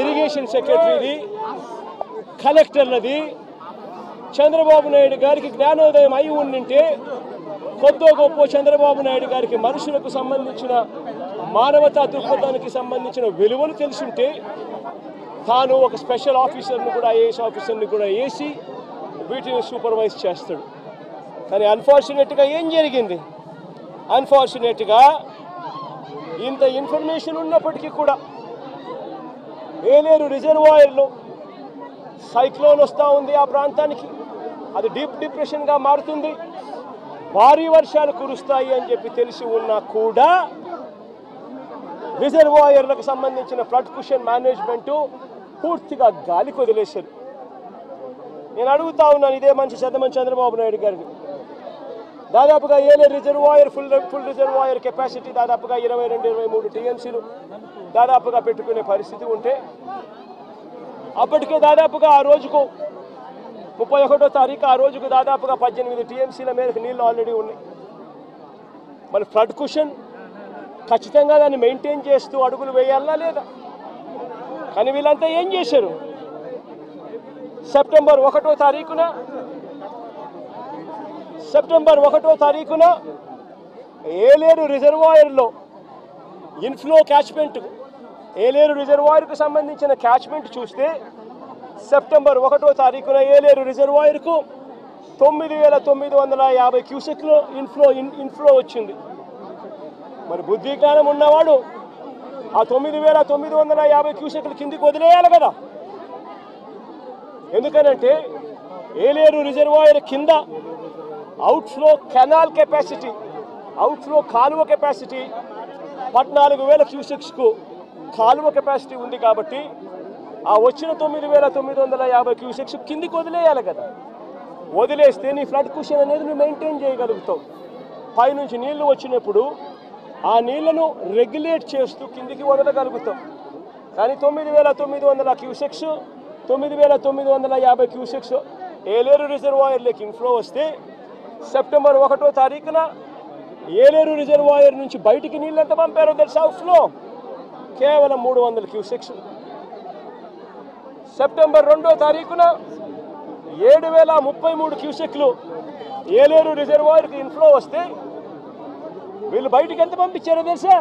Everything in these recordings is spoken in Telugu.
ఇరిగేషన్ సెక్రటరీది కలెక్టర్లది చంద్రబాబు నాయుడు గారికి జ్ఞానోదయం అయి ఉండింటే కొద్దో గొప్ప చంద్రబాబు నాయుడు గారికి మనుషులకు సంబంధించిన మానవతా దృక్పథానికి సంబంధించిన విలువలు తెలుసుంటే తాను ఒక స్పెషల్ ఆఫీసర్ని కూడా ఐఏఎస్ ఆఫీసర్ని కూడా వేసి వీటిని సూపర్వైజ్ చేస్తాడు. కానీ అన్ఫార్చునేట్గా ఏం జరిగింది? అన్ఫార్చునేట్గా ఇంత ఇన్ఫర్మేషన్ ఉన్నప్పటికీ కూడా ఏలేరు రిజర్వాయర్లో సైక్లోన్ వస్తూ ఉంది ఆ ప్రాంతానికి. అది డీప్ డిప్రెషన్గా మారుతుంది. భారీ వర్షాలు కురుస్తాయి అని చెప్పి తెలిసి ఉన్నా కూడా రిజర్వాయర్లకు సంబంధించిన ఫ్లడ్ కుషన్ మేనేజ్మెంట్ పూర్తిగా గాలికి వదిలేశారు. నేను అడుగుతా ఉన్నాను ఇదే మంచి చంద్రమని చంద్రబాబు నాయుడు గారిని. దాదాపుగా ఏలే reservoir full full reservoir capacity దాదాపుగా ఇరవై రెండు ఇరవై మూడు టీఎంసీలు దాదాపుగా పెట్టుకునే పరిస్థితి ఉంటే అప్పటికే దాదాపుగా ఆ రోజుకు ముప్పై ఒకటో తారీఖు ఆ రోజుకు దాదాపుగా పద్దెనిమిది టీఎంసీల మేరకు నీళ్ళు ఆల్రెడీ ఉన్నాయి. మరి ఫ్లడ్ కుషన్ ఖచ్చితంగా దాన్ని మెయింటైన్ చేస్తూ అడుగులు వేయాలా లేదా? కానీ వీళ్ళంతా ఏం చేశారు? సెప్టెంబర్ ఒకటో తారీఖున సెప్టెంబర్ ఒకటో తారీఖున ఏలేరు రిజర్వాయర్లో ఇన్ఫ్లో క్యాచ్మెంట్ ఏలేరు రిజర్వాయర్కు సంబంధించిన క్యాచ్మెంట్ చూస్తే సెప్టెంబర్ ఒకటో తారీఖున ఏలేరు రిజర్వాయర్కు తొమ్మిది వేల తొమ్మిది వందల యాభై క్యూసెక్లో ఇన్ఫ్లో ఇన్ ఇన్ఫ్లో వచ్చింది. మరి బుద్ధి జ్ఞానం ఉన్నవాడు ఆ తొమ్మిది వేల తొమ్మిది వందల యాభై క్యూసెక్లు కిందికి వదిలేయాలి కదా. ఎందుకనంటే ఏలేరు రిజర్వాయర్ కింద అవుట్ఫ్లో కెనాల్ కెపాసిటీ అవుట్ఫ్లో కాలువ కెపాసిటీ పద్నాలుగు వేల క్యూసెక్స్కు కాలువ కెపాసిటీ ఉంది కాబట్టి ఆ వచ్చిన తొమ్మిది వేల తొమ్మిది వందల యాభై క్యూసెక్స్ కిందికి వదిలేయాలి కదా. వదిలేస్తే నీ ఫ్లడ్ కుషన్ అనేది నువ్వు మెయింటైన్ చేయగలుగుతావు. పైనుంచి నీళ్ళు వచ్చినప్పుడు ఆ నీళ్ళను రెగ్యులేట్ చేస్తూ కిందికి వదలగలుగుతాం కానీ తొమ్మిది వేల తొమ్మిది వందల క్యూసెక్స్ తొమ్మిది వేల తొమ్మిది వందల యాభై క్యూసెక్స్ ఏలేరు రిజర్వాయర్లోకి ఇన్ఫ్లో వస్తే సెప్టెంబర్ ఒకటో తారీఖున ఏలేరు రిజర్వాయర్ నుంచి బయటికి నీళ్ళు ఎంత పంపారో తెలుసా? ఫ్లో కేవలం మూడు వందల క్యూసెక్స్. సెప్టెంబర్ రెండో తారీఖున ఏడు వేల ముప్పై మూడు క్యూసెక్లు ఏలేరు రిజర్వాయర్కి ఇన్ఫ్లో వస్తే వీళ్ళు బయటికి ఎంత పంపించారో తెలుసా?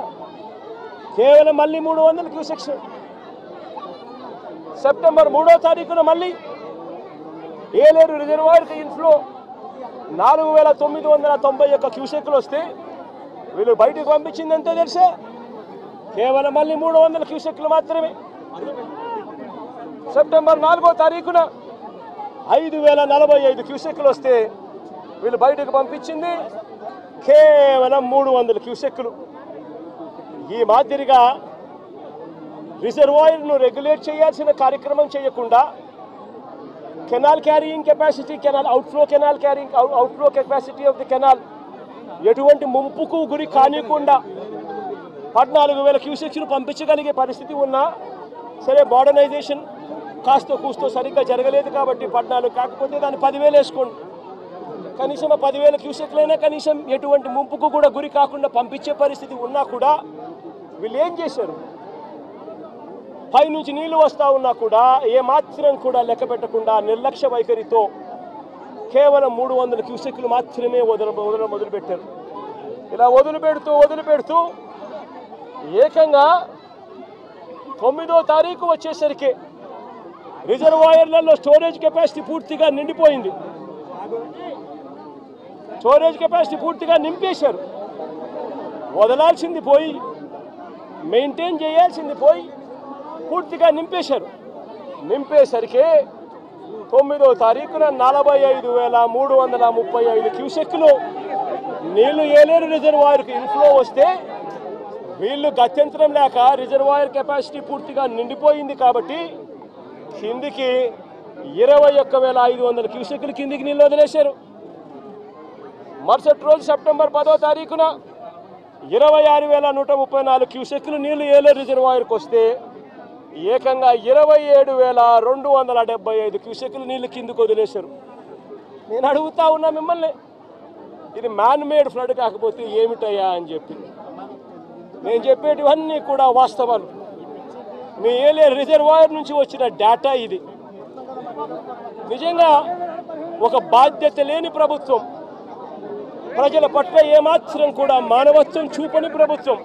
కేవలం మళ్ళీ మూడు వందల క్యూసెక్స్. సెప్టెంబర్ మూడో తారీఖున మళ్ళీ ఏలేరు రిజర్వాయర్కి ఇన్ఫ్లో నాలుగు వేల తొమ్మిది వందల తొంభై ఒక్క క్యూసెక్లు వస్తే వీళ్ళు బయటకు పంపించింది తెలుసా? కేవలం మళ్ళీ మూడు వందల క్యూసెక్లు మాత్రమే. సెప్టెంబర్ నాలుగో తారీఖున ఐదు వేల నలభై ఐదు క్యూసెక్లు వస్తే వీళ్ళు బయటకు పంపించింది కేవలం మూడు వందల క్యూసెక్లు. ఈ మాదిరిగా రిజర్వాయర్ను రెగ్యులేట్ చేయాల్సిన కార్యక్రమం చేయకుండా canal carrying capacity canal outflow canal carrying outflow capacity of the canal ఎటువంటి ముంపుకు గురి కానికుండా పద్నాలుగు వేల క్యూసెక్స్ను పంపించగలిగే పరిస్థితి ఉన్నా సరే మోడర్నైజేషన్ కాస్త కూస్తో సరిగ్గా జరగలేదు కాబట్టి పద్నాలుగు కాకపోతే దాన్ని పదివేలు వేసుకోండి. కనీసం ఆ పదివేల క్యూసెక్లైనా కనీసం ఎటువంటి ముంపుకు కూడా గురి కాకుండా పంపించే పరిస్థితి ఉన్నా కూడా వీళ్ళు ఏం చేశారు? పైనుంచి నీళ్ళు వస్తూ ఉన్నా కూడా ఏ మాత్రం కూడా లెక్క పెట్టకుండా నిర్లక్ష్య వైఖరితో కేవలం మూడు వందల క్యూసెక్లు మాత్రమే వదల వదల మొదలుపెట్టారు ఇలా వదిలిపెడుతూ వదిలిపెడుతూ ఏకంగా తొమ్మిదో తారీఖు వచ్చేసరికి రిజర్వాయర్లలో స్టోరేజ్ కెపాసిటీ పూర్తిగా నిండిపోయింది. స్టోరేజ్ కెపాసిటీ పూర్తిగా నింపేశారు. వదలాల్సింది పోయి మెయింటైన్ చేయాల్సింది పోయి పూర్తిగా నింపేశారు. నింపేసరికి తొమ్మిదో తారీఖున నలభై ఐదు వేల మూడు వందల ముప్పై ఐదు క్యూసెక్లు నీళ్ళు ఏలేరు రిజర్వాయర్కి ఇన్ఫ్లో వస్తే వీళ్ళు గత్యంతరం లేక రిజర్వాయర్ కెపాసిటీ పూర్తిగా నిండిపోయింది కాబట్టి కిందికి ఇరవై ఒక్క వేల ఐదు వందల క్యూసెక్లు కిందికి నీళ్ళు వదిలేశారు. మరుసటి రోజు సెప్టెంబర్ పదో తారీఖున ఇరవై ఆరు వేల నూట ముప్పై నాలుగు క్యూసెక్లు నీళ్ళు ఏలేరు రిజర్వాయర్కి వస్తే ఏకంగా ఇరవై ఏడు వేల రెండు వందల డెబ్బై ఐదు క్యూసెక్లు నీళ్ళు కిందకు వదిలేశారు. నేను అడుగుతా ఉన్నా మిమ్మల్ని ఇది మ్యాన్ మేడ్ ఫ్లడ్ కాకపోతే ఏమిటయ్యా అని చెప్పి. నేను చెప్పేటివన్నీ కూడా వాస్తవాలు. మీ ఏలే రిజర్వాయర్ నుంచి వచ్చిన డేటా ఇది. నిజంగా ఒక బాధ్యత లేని ప్రభుత్వం. ప్రజల పట్ల ఏమాత్రం కూడా మానవత్వం చూపని ప్రభుత్వం.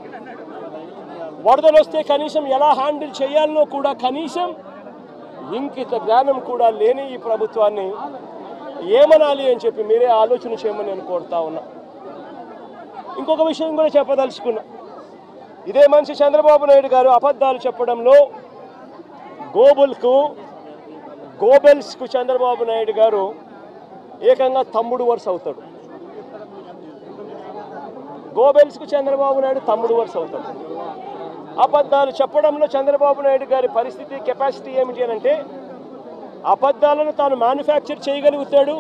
వరదలు వస్తే కనీసం ఎలా హ్యాండిల్ చేయాలనో కూడా కనీసం ఇంకిత జ్ఞానం కూడా లేని ఈ ప్రభుత్వాన్ని ఏమనాలి అని చెప్పి మీరే ఆలోచన చేయమని నేను కోరుతా ఉన్నా. ఇంకొక విషయం కూడా చెప్పదలుచుకున్నా. ఇదే మనిషి చంద్రబాబు నాయుడు గారు అబద్ధాలు చెప్పడంలో గోబుల్కు గోబెల్స్కు చంద్రబాబు నాయుడు గారు ఏకంగా తమ్ముడు వరుస అవుతాడు. గోబెల్స్కు చంద్రబాబు నాయుడు తమ్ముడు వరుస అవుతాడు. అబద్ధాలు చెప్పడంలో చంద్రబాబు నాయుడు గారి పరిస్థితి కెపాసిటీ ఏమిటి అని అంటే అబద్ధాలను తాను మ్యానుఫ్యాక్చర్ చేయగలుగుతాడు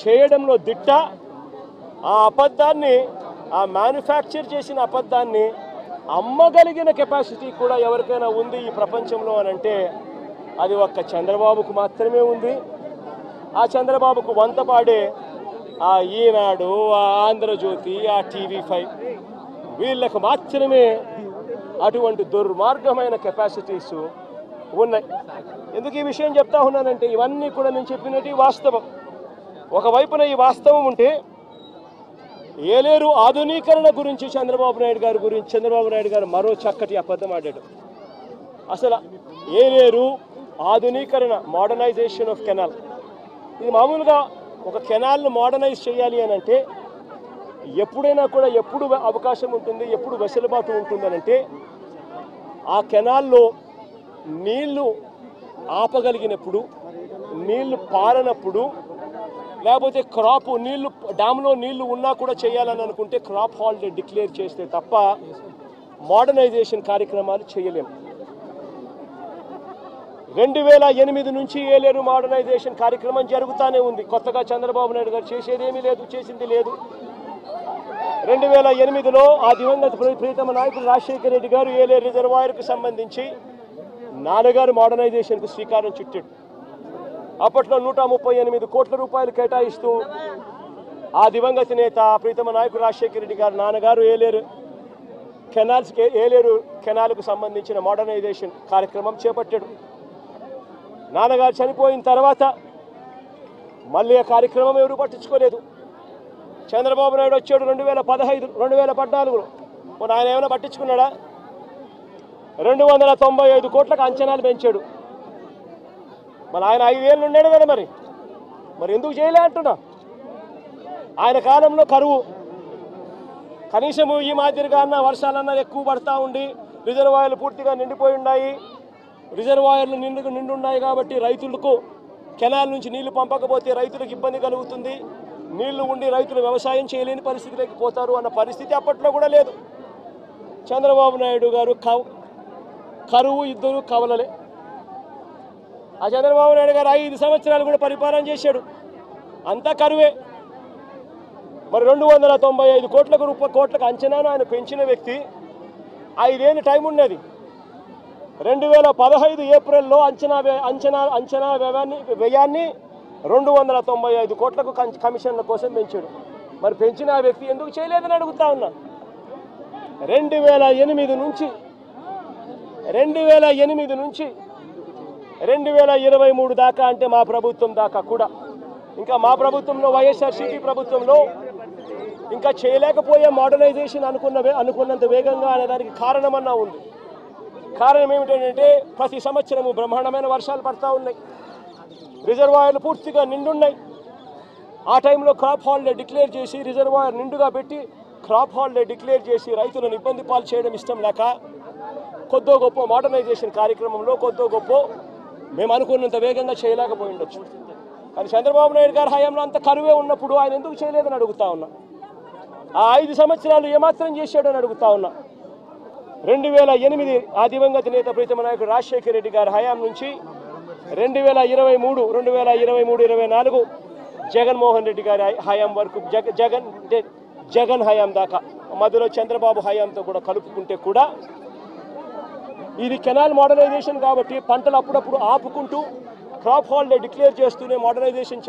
చేయడంలో దిట్ట ఆ అబద్ధాన్ని ఆ మ్యానుఫ్యాక్చర్ చేసిన అబద్ధాన్ని అమ్మగలిగిన కెపాసిటీ కూడా ఎవరికైనా ఉంది ఈ ప్రపంచంలో అని అంటే అది ఒక్క చంద్రబాబుకు మాత్రమే ఉంది. ఆ చంద్రబాబుకు వంత పాడే ఆ ఈనాడు ఆ ఆంధ్రజ్యోతి ఆ టీవీ ఫైవ్ వీళ్ళకు మాత్రమే అటువంటి దుర్మార్గమైన కెపాసిటీస్ ఉన్నాయి. ఎందుకు ఈ విషయం చెప్తా ఉన్నానంటే ఇవన్నీ కూడా నేను చెప్పినట్టు వాస్తవం. ఒకవైపున ఈ వాస్తవం ఉంటే ఏలేరు ఆధునీకరణ గురించి చంద్రబాబు నాయుడు గారి గురించి చంద్రబాబు నాయుడు గారు మరో చక్కటి అబద్ధం ఆడాడు. అసలు ఏలేరు ఆధునీకరణ మోడర్నైజేషన్ ఆఫ్ కెనాల్ ఇది మామూలుగా ఒక కెనాల్ను మోడర్నైజ్ చేయాలి అని అంటే ఎప్పుడైనా కూడా ఎప్పుడు అవకాశం ఉంటుంది ఎప్పుడు వెసులుబాటు ఉంటుందనంటే ఆ కెనాల్లో నీళ్ళు ఆపగలిగినప్పుడు నీళ్ళు పారనప్పుడు లేకపోతే క్రాప్ నీళ్ళు డ్యామ్లో నీళ్ళు ఉన్నా కూడా చేయాలని అనుకుంటే క్రాప్ హాలిడే డిక్లేర్ చేస్తే తప్ప మోడర్నైజేషన్ కార్యక్రమాలు చేయలేము రెండు వేల ఎనిమిది నుంచి ఏలేరు మోడర్నైజేషన్ కార్యక్రమం జరుగుతూనే ఉంది. కొత్తగా చంద్రబాబు నాయుడు గారు చేసేదేమీ లేదు చేసింది లేదు. రెండు వేల ఎనిమిదిలో ఆ దివంగత ప్రీతమ నాయకుడు రాజశేఖర రెడ్డి గారు ఏలే రిజర్వాయర్కు సంబంధించి నాన్నగారు మోడర్నైజేషన్కు శ్రీకారం చుట్టాడు. అప్పట్లో నూట ముప్పై ఎనిమిది కోట్ల రూపాయలు కేటాయిస్తూ ఆ దివంగత నేత ప్రీతమ నాయకుడు రాజశేఖర రెడ్డి గారు నాన్నగారు ఏలేరు కెనాల్స్ ఏలేరు కెనాల్కు సంబంధించిన మోడర్నైజేషన్ కార్యక్రమం చేపట్టాడు. నాన్నగారు చనిపోయిన తర్వాత మళ్ళీ ఆ కార్యక్రమం ఎవరు పట్టించుకోలేదు. చంద్రబాబు నాయుడు వచ్చాడు రెండు వేల పదహైదు రెండు వేల పద్నాలుగులో. మరి ఆయన ఏమైనా పట్టించుకున్నాడా? రెండు వందల తొంభై ఐదు కోట్లకు అంచనాలు పెంచాడు. మరి ఆయన ఐదేళ్ళు ఉన్నాడు కదా మరి. మరి ఎందుకు చేయలే అంటున్నా? ఆయన కాలంలో కరువు. కనీసము ఈ మాదిరిగా అన్న వర్షాలన్నా ఎక్కువ పడతా ఉండి రిజర్వాయర్లు పూర్తిగా నిండిపోయి ఉన్నాయి. రిజర్వాయర్లు నిండు నిండున్నాయి కాబట్టి రైతులకు కెనాల్ నుంచి నీళ్ళు పంపకపోతే రైతులకు ఇబ్బంది కలుగుతుంది. నీళ్ళు ఉండి రైతులు వ్యవసాయం చేయలేని పరిస్థితిలోకి పోతారు అన్న పరిస్థితి అప్పట్లో కూడా లేదు. చంద్రబాబు నాయుడు గారు కరువు ఇద్దరు కవలలే. ఆ చంద్రబాబు నాయుడు గారు ఐదు సంవత్సరాలు కూడా పరిపాలన చేశాడు. అంతా కరువే. మరి రెండు వందల తొంభై ఐదు కోట్లకు రూపాయ కోట్లకు అంచనాను ఆయన పెంచిన వ్యక్తి ఐదేళ్ళు టైం ఉన్నది. రెండు వేల పదహైదు ఏప్రిల్లో అంచనా అంచనా అంచనా వ్యయాన్ని వ్యయాన్ని రెండు వందల తొంభై ఐదు కోట్లకు కమిషన్ల కోసం పెంచాడు. మరి పెంచిన ఆ వ్యక్తి ఎందుకు చేయలేదని అడుగుతా ఉన్నా. రెండు వేల ఎనిమిది నుంచి రెండు వేల ఎనిమిది నుంచి రెండు వేల ఇరవై మూడు దాకా అంటే మా ప్రభుత్వం దాకా కూడా. ఇంకా మా ప్రభుత్వంలో వైఎస్ఆర్సీపీ ప్రభుత్వంలో ఇంకా చేయలేకపోయే మోడర్నైజేషన్ అనుకున్న అనుకున్నంత వేగంగా అనే దానికి కారణమన్నా ఉంది. కారణం ఏమిటంటే ప్రతి సంవత్సరము బ్రహ్మాండమైన వర్షాలు పడతా ఉన్నాయి. రిజర్వాయర్లు పూర్తిగా నిండున్నాయి. ఆ టైంలో క్రాప్ హాలిడే డిక్లేర్ చేసి రిజర్వాయర్ నిండుగా పెట్టి క్రాప్ హాలిడే డిక్లేర్ చేసి రైతులను ఇబ్బంది పాలు చేయడం ఇష్టం లేక కొద్దో గొప్ప మోడర్నైజేషన్ కార్యక్రమంలో కొద్దో గొప్ప మేము అనుకున్నంత వేగంగా చేయలేకపోయి ఉండొచ్చు కానీ చంద్రబాబు నాయుడు గారి హయాంలో అంత కరువే ఉన్నప్పుడు ఆయన ఎందుకు చేయలేదని అడుగుతా ఉన్నా. ఆ ఐదు సంవత్సరాలు ఏమాత్రం చేశాడని అడుగుతా ఉన్నా. రెండు వేల ఎనిమిది ఆ దివంగత నేత ప్రీతమ నాయకుడు రాజశేఖర రెడ్డి గారి హయాం నుంచి రెండు వేల ఇరవై మూడు రెండు వేల ఇరవై మూడు ఇరవై నాలుగు జగన్మోహన్ రెడ్డి గారి హయాం వరకు జగ జగన్ అంటే జగన్ హయాం దాకా మధ్యలో చంద్రబాబు హయాంతో కూడా కలుపుకుంటే కూడా ఇది కెనాల్ మోడర్నైజేషన్ కాబట్టి పంటలు అప్పుడప్పుడు ఆపుకుంటూ క్రాప్ హాలిడే డిక్లేర్ చేస్తూనే మోడర్నైజేషన్